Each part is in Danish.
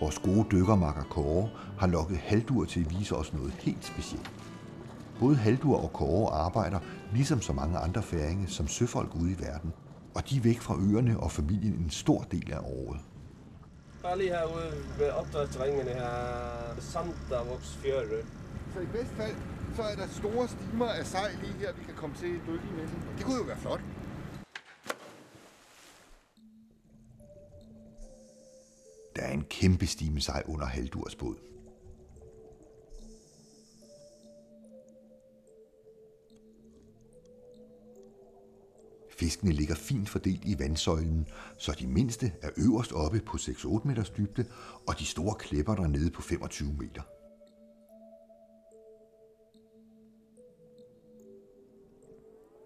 Vores gode dykkermakker Kåre har lokket Haldur til at vise os noget helt specielt. Både Haldur og Kåre arbejder, ligesom så mange andre færinge, som søfolk ude i verden. Og de er væk fra øerne og familien en stor del af året. Bare lige herude ved opdrætsringene her, Sandavoksfjørdet. Så i bedst fald, så er der store stimer af sejl lige her, vi kan komme til at dykke imellem. Det kunne jo være flot. Der er en kæmpe stime sej under Haldurs båd. Fiskene ligger fint fordelt i vandsøjlen, så de mindste er øverst oppe på 6-8 meters dybde, og de store klipper dernede på 25 meter.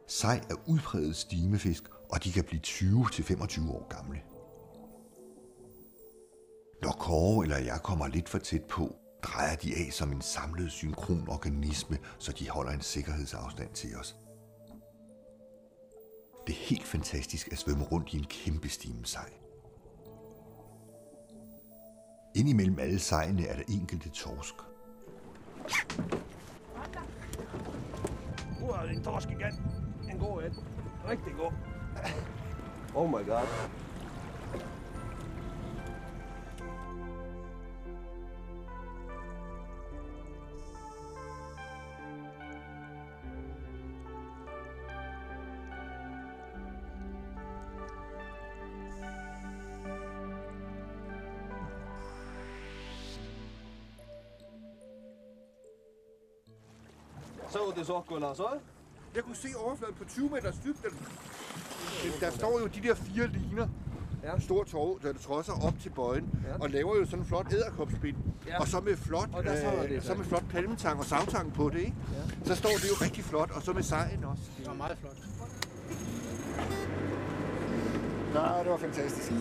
Sej er udpræget stimefisk, og de kan blive 20-25 år gamle. Når Kåre eller jeg kommer lidt for tæt på, drejer de af som en samlet synkron organisme, så de holder en sikkerhedsafstand til os. Det er helt fantastisk at svømme rundt i en kæmpe stime sej. Indimellem alle sejlene er der enkelte torsk. Nu er det en torsk igen. En god et. Rigtig god. Oh my god. Så du sokkerne så? Jeg kunne se overfladen på 20 meters dybde. Der står jo de der fire liner. Ja. Stor tog, der trosser op til bøjen, Ja. og laver jo sådan en flot æderkopspind. Ja. Og så med flot, Og står det øh, så. så med flot palmetang og savtang på det, ikke? Ja. Så står det jo rigtig flot, og så med sejren også. Det var meget flot. Nej, det var fantastisk.